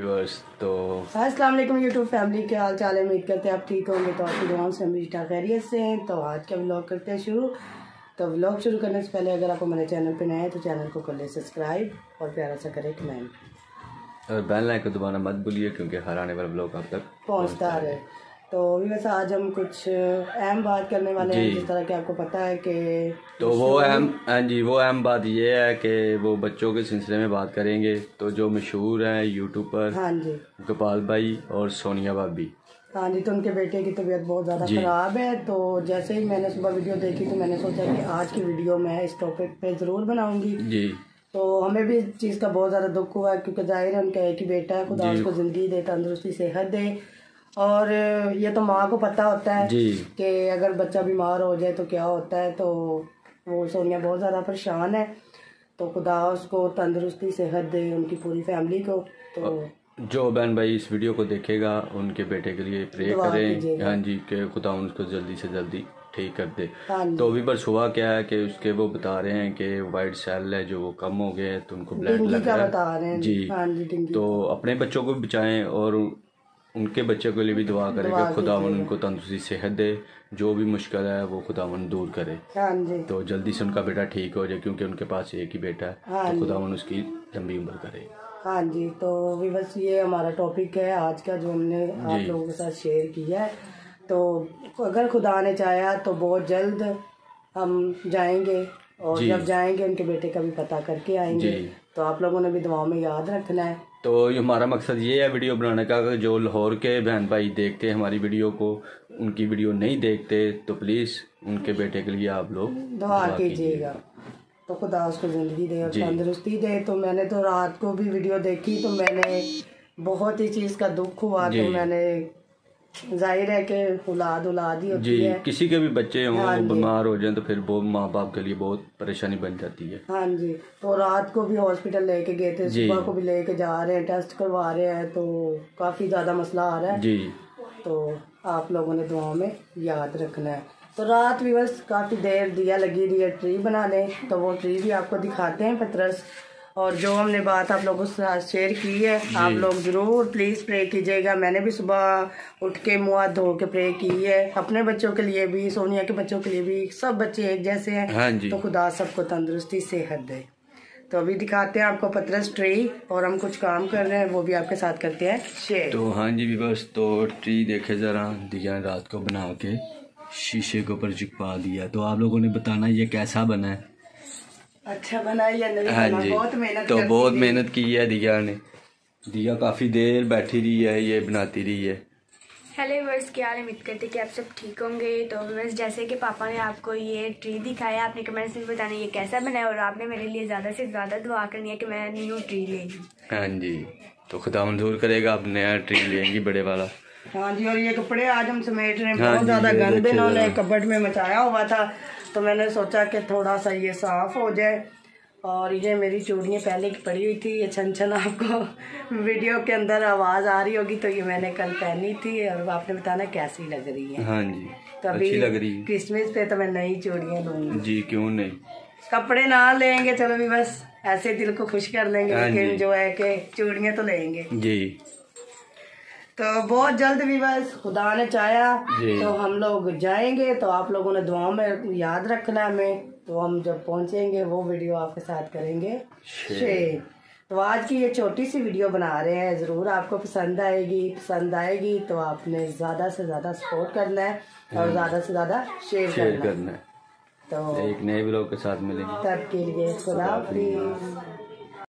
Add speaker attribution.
Speaker 1: तो
Speaker 2: अस्सलाम वालेकुम यूट्यूब फैमिली के हाल चाल उम्मीद करते हैं आप ठीक होंगे। तो आपकी दुआओं से हम भी खैरियत से हैं। तो आज का व्लॉग करते हैं शुरू। तो व्लॉग शुरू करने से पहले अगर आपको मेरे चैनल पे नए हैं तो चैनल को कर ले सब्सक्राइब और प्यारा सा करें कमेंट।
Speaker 1: और बेल लाइक को दबाना मत भूलिए क्योंकि हर आने वाला ब्लॉग आप तक
Speaker 2: पहुँचता रहे तो अभी वैसे आज हम कुछ अहम बात करने वाले हैं जिस तरह कि आपको पता है कि
Speaker 1: तो वो अहम हाँ जी वो अहम बात ये है कि वो बच्चों के सिलसिले में बात करेंगे। तो जो मशहूर हैं यूट्यूब पर
Speaker 2: हाँ जी।
Speaker 1: गोपाल भाई और सोनिया भाभी।
Speaker 2: हाँ जी तो उनके बेटे की तबीयत बहुत ज़्यादा ख़राब है तो जैसे ही मैंने सुबह वीडियो देखी तो मैंने सोचा कि आज की वीडियो मैं इस टॉपिक पे ज़रूर बनाऊँगी।
Speaker 1: जी।
Speaker 2: तो हमें भी इस चीज़ का बहुत ज़्यादा दुख हुआ क्योंकि ज़ाहिर है उनका एक ही बेटा है खुदा उसको ज़िंदगी दे तंदुरुस्ती सेहत दे। और ये तो माँ को पता होता है
Speaker 1: जी।
Speaker 2: कि अगर बच्चा बीमार हो जाए तो क्या होता है तो वो सोनिया बहुत ज़्यादा परेशान है। तो खुदा उसको तंदरुस्ती सेहत दे उनकी पूरी फैमिली को। तो
Speaker 1: जो बहन भाई इस वीडियो को देखेगा उनके बेटे के लिए प्रे करें। हाँ जी के खुदा उसको जल्दी से जल्दी ठीक कर दे।
Speaker 2: हाँ
Speaker 1: तो अभी बस हुआ क्या है कि उसके वो बता रहे हैं कि वाइट सेल है जो वो कम हो गए हैं तो उनको ब्लड लग रहा है।
Speaker 2: बता रहे हैं।
Speaker 1: जी।
Speaker 2: हाँ जी
Speaker 1: तो अपने बच्चों को बचाएँ और उनके बच्चों के लिए भी दुआ करें कि खुदावन उनको तंदुरुस्ती सेहत दे जो भी मुश्किल है वो खुदावन दूर करे।
Speaker 2: हाँ जी।
Speaker 1: तो जल्दी से उनका बेटा ठीक हो जाए क्योंकि उनके पास एक ही बेटा है
Speaker 2: हाँ
Speaker 1: तो
Speaker 2: जी।
Speaker 1: खुदावन उसकी लंबी उम्र करे।
Speaker 2: हाँ जी तो भी बस ये हमारा टॉपिक है आज का जो हमने आप। लोगों के साथ शेयर किया है। तो अगर खुदा ने चाहा तो बहुत जल्द हम जाएँगे और जब जाएँगे उनके बेटे का भी पता करके आएँगे।
Speaker 1: जी।
Speaker 2: तो आप लोगों ने भी दुआओं में याद रखना है।
Speaker 1: तो ये हमारा मकसद ये है वीडियो बनाने का कि जो लाहौर के बहन भाई देखते हैं हमारी वीडियो को उनकी वीडियो नहीं देखते तो प्लीज़ उनके बेटे के लिए आप लोग
Speaker 2: दुआ कीजिएगा। तो खुदा उसको ज़िंदगी दे और। तंदुरुस्ती दे। तो मैंने तो रात को भी वीडियो देखी तो मैंने बहुत ही चीज़ का दुख हुआ तो मैंने ज़ाहिर है कि औलाद औलाद ही
Speaker 1: जी
Speaker 2: होती है।
Speaker 1: किसी के भी बच्चे हों
Speaker 2: हाँ
Speaker 1: बीमार हो जाएँ तो फिर वो माँ बाप के लिए बहुत परेशानी बन जाती है।
Speaker 2: हाँ जी तो रात को भी हॉस्पिटल लेके गए थे सुबह को भी लेके जा रहे हैं टेस्ट करवा रहे हैं तो काफ़ी ज़्यादा मसला आ रहा है।
Speaker 1: जी।
Speaker 2: तो आप लोगों ने दुआओं में याद रखना है। तो रात भी बस काफ़ी देर दिया लगी रही है ट्री बनाने तो वो ट्री भी आपको दिखाते हैं पतरस। और जो हमने बात आप लोगों साथ शेयर की है आप लोग ज़रूर प्लीज़ प्रे कीजिएगा। मैंने भी सुबह उठ के मुँह धो के प्रे की है। अपने बच्चों के लिए भी सोनिया के बच्चों के लिए भी सब बच्चे एक जैसे हैं।
Speaker 1: हाँ
Speaker 2: तो खुदा सबको तंदुरुस्ती सेहत दे। तो अभी दिखाते हैं आपको पतरस ट्री और हम कुछ काम कर रहे हैं वो भी आपके साथ करते हैं। शेयर
Speaker 1: तो हाँ जी बस तो ट्री देखे ज़रा दिया रात को बना के शीशे के ऊपर चिपका दिया। तो आप लोगों ने बताना ये कैसा बना है?
Speaker 2: अच्छा बना या नहीं
Speaker 1: हाँ जी।
Speaker 2: बहुत मेहनत
Speaker 1: तो बहुत मेहनत की है दिया ने। दिया काफ़ी देर बैठी रही है ये बनाती रही है।
Speaker 3: हेलो वर्स क्या हाल उम्मीद करते कि आप सब ठीक होंगे। तो बस जैसे कि पापा ने आपको ये ट्री दिखाया आपने कमेंट्स में बताना ये कैसा बनाया? और आपने मेरे लिए ज़्यादा से ज़्यादा दुआ करनी है कि मैं न्यू ट्री ले लूँ।
Speaker 1: हाँ जी। तो खुदा मंजूर करेगा आप नया ट्री लेंगी बड़े वाला।
Speaker 2: हाँ जी और ये कपड़े आज हम समेट रहे हैं।
Speaker 1: हाँ
Speaker 2: बहुत ज़्यादा गंद इन्होंने। कबट में मचाया हुआ था तो मैंने सोचा कि थोड़ा सा ये साफ़ हो जाए। और ये मेरी चूड़ियाँ पहले की पड़ी हुई थी ये छन छन आपको वीडियो के अंदर आवाज़ आ रही होगी तो ये मैंने कल पहनी थी और आपने बताना कैसी लग रही है।
Speaker 1: हाँ जी
Speaker 2: तो
Speaker 1: अच्छी लग रही है।
Speaker 2: क्रिसमस पे तो मैं नई चूड़ियाँ लूँगी।
Speaker 1: जी क्यों नहीं?
Speaker 2: कपड़े ना लेंगे चलो भी बस ऐसे दिल को खुश कर लेंगे
Speaker 1: हाँ
Speaker 2: लेकिन
Speaker 1: जो
Speaker 2: है कि चूड़ियाँ तो लेंगे।
Speaker 1: जी।
Speaker 2: तो बहुत जल्द भी बस खुदा ने चाहा तो हम लोग जाएँगे तो आप लोगों ने दुआओं में याद रखना हमें। तो हम जब पहुँचेंगे वो वीडियो आपके साथ करेंगे। शेयर तो आज की ये छोटी सी वीडियो बना रहे हैं। ज़रूर आपको पसंद आएगी। पसंद आएगी तो आपने ज़्यादा से ज़्यादा सपोर्ट करना है और ज़्यादा से ज़्यादा
Speaker 1: शेयर
Speaker 2: करना है।
Speaker 1: करना है।
Speaker 2: तो
Speaker 1: एक नए ब्लॉग के साथ मिलेंगे।
Speaker 2: तब के लिए खुदा हाफिज़।